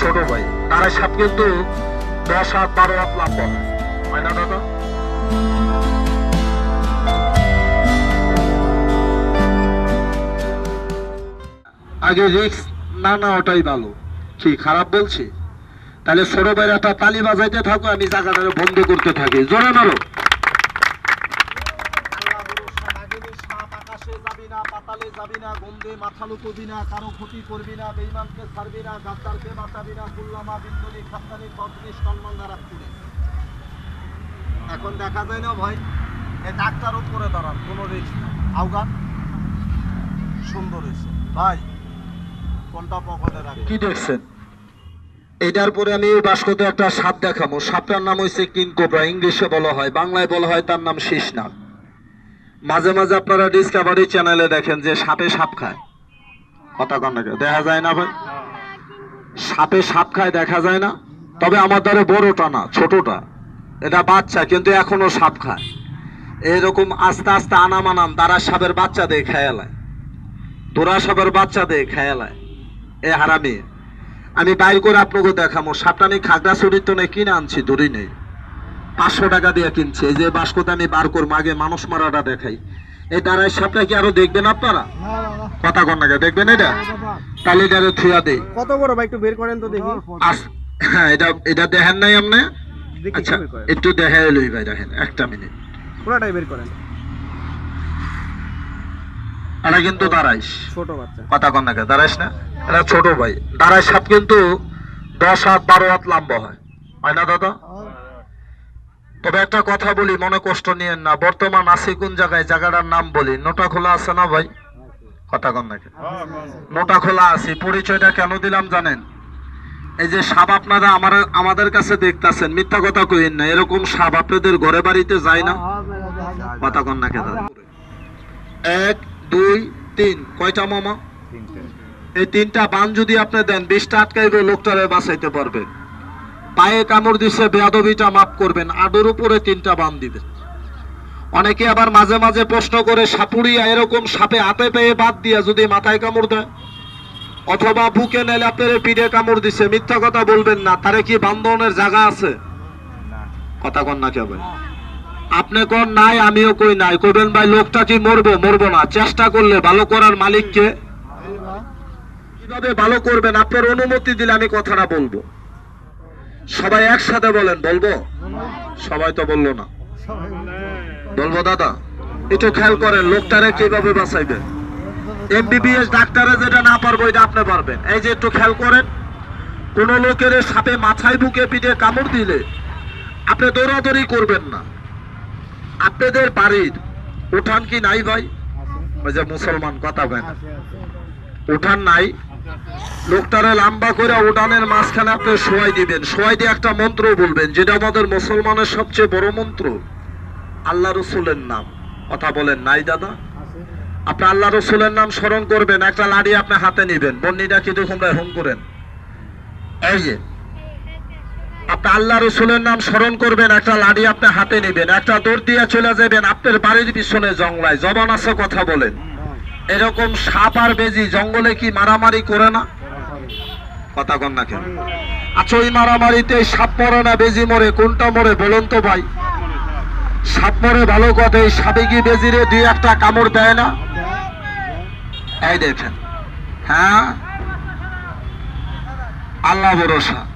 ছোট ভাই। দাঁড়াই সাপ কিন্তু দশ হাত, বারো হাত হয়। হয় না, দাদা? আগে রিক্স না না ওটাই ভালো। কি, খারাপ বলছি? তাহলে ভাইয়ের একটা তালি বাজাইতে থাকো, আমি জায়গাটা বন্ধ করতে থাকি। জোরে মারো। পাতালে যাবি না, গন্ধে মাথা লুকবি না, কারও ক্ষতি করবি না, বেঈমানকে ছাড়বি না গাদ্দারকে বাঁচাবি না কুল্লামা বিন্দুনি খাপ্তানি তদনি সম্মান দ্বারা তুলে এখন দেখা যায় না ভাই এই ডাক্তার উপরে দাঁড়ান, কোনো রিস্ক নাই। আউগান সুন্দর হয়েছে। ভাই, কোনটা পকেটে রাখি কি দেখছেন? এটার পরে আমি বাস্কতে একটা সাপ দেখাবো সাপটার নাম হয়েছে কিং কোবরা ইংলিশে বলা হয়, বাংলায় বলা হয় তার নাম শেষনাগ মাঝে মাঝে আপনারা ডিসকাভারি চ্যানেলে দেখেন যে সাপে সাপ খায়। কথা কন নাকি? দেখা যায় না ভাই? সাপে সাপ খায় দেখা যায় না। তবে আমার দ্বারা বড়টা না, ছোটটা। এটা বাচ্চা, কিন্তু এখনও সাপ খায়। এরকম আস্তে আস্তে আনাম আনাম তারা সাপের বাচ্চা দিয়ে খেয়ালায় তোরা সাপের বাচ্চা দিয়ে খেয়ালায় এ হারামি। আমি বাইর করে আপনাকে দেখাবো সাপটা আমি খাগড়াছড়ির তো নেই কিনে আনছি ধরি নেই। পাঁচশো টাকা দিয়ে কিনছে। এই যে বাস্কতে আমি বার করব আগে মানুষ মারাটা দেখাই। এই দাঁড়ায় সাপটা কি আরও দেখবেন আপনারা? কথা কন নাকি দেখবেন এটা? তাহলে এটারে থুয়া দেই। কত বড় ভাই একটু বের করেন তো দেখি। হ্যাঁ এটা এটা দেখেন নাই আপনি? আচ্ছা একটু দেখে লই ভাই দেখেন একটা মিনিট। পুরোটাই বের করেন। এটা কিন্তু দাঁড়াইস ছোট বাচ্চা। কথা কন নাকি দাঁড়াইস না? এটা ছোট ভাই। দাঁড়াই সাপ কিন্তু দশ হাত বারো হাত লম্বা হয়। হয় না দাদা? তবে একটা কথা বলি মনে কষ্ট নিয়েন না। বর্তমান আছি কোন জায়গায়? জায়গাটার নাম বলি। নোটা খোলা আছে না ভাই? কথা কন নাকি? নোটা খোলা আছে। পরিচয়টা কেন দিলাম জানেন? এই যে সাপ আপনারা আমার আমাদের কাছে দেখতাছেন মিথ্যা কথা কইেন না। এরকম সাপ আপনাদের ঘরে বাড়িতে যায় না? কথা কন নাকি দাদা? এক দুই তিন। কয়টা মামা? এই তিনটা বান যদি আপনি দেন বিশটা আটকাইবে লোকটারে বাঁচাইতে পারবেন। পায়ে কামড় দিছে বেয়াদবিটা মাফ করবেন আডোর উপরে তিনটা বান দিবেন অনেকে আবার মাঝে মাঝে প্রশ্ন করে সাপুড়িয়া এরকম সাপে হাতে পেয়ে বাদ দিয়া যদি মাথায় কামড় দেয়? অথবা বুকে নেলে আপনার পিঠে কামড় দিছে মিথ্যা কথা বলবেন না তারে কি বান্ধনের জায়গা আছে? কথা কন না কেবল আপনি কোন নাই আমিও কই নাই। কইবেন ভাই লোকটা কি মরবো? মরবো না। চেষ্টা করলে ভালো করার মালিককে। কীভাবে ভালো করবেন? আপনার অনুমতি দিলে আমি কথাটা বলব। সবাই একসাথে বলেন, বলব? সবাই তো বলল না। বলব, দাদা, একটু খেয়াল করেন, লোকটারে কীভাবে বাঁচাইবেন এমবিবিএস ডাক্তারে যেটা না পারব, এটা আপনি পারবেন। এই যে একটু খেয়াল করেন, কোন লোকের সাপে মাথায়, বুকে, পিঠে কামড় দিলে আপনি দৌড়াদৌড়ি করবেন না। আপনাদের বাড়ির উঠান কি নাই ভাই? ওই যে মুসলমান, কথা বলেন উঠান নাই লোকটারে লম্বা করে উঠানের মাঝখানে আপনি শোয়াই দিবেন। শোয়াই দিয়ে একটা মন্ত্র বলবেন, যেটা আমাদের মুসলমানের সবচেয়ে বড় মন্ত্র। আল্লাহ রসুলের নাম। কথা বলেন নাই, দাদা? আপনি আল্লাহ রসুলের নাম স্মরণ করবেন, একটা লাড়ি আপনি হাতে নিবেন। বন্নিটা কিন্তু তোমরা হোম করেন। এই যে, আপনি আল্লাহ রসুলের নাম স্মরণ করবেন, একটা লাড়ি আপনি হাতে নেবেন, একটা দৌড় দিয়ে চলে যাবেন, আপনার বাড়ির পিছনে জংলায়। জবান আছে, কথা বলেন। এরকম সাপ আর বেজি জঙ্গলে কি মারামারি করে না? কথা কন না কেন? আচ্ছা ওই মারামারিতে সাপ মরে না বেজি মরে? কোনটা মরে বলুন তো ভাই। সাপ মরে ভালো কথা, এই সাপে কি বেজিরে দুই একটা কামড় দেয় না? এই দেখেন। হ্যাঁ? আল্লাহ ভরসা।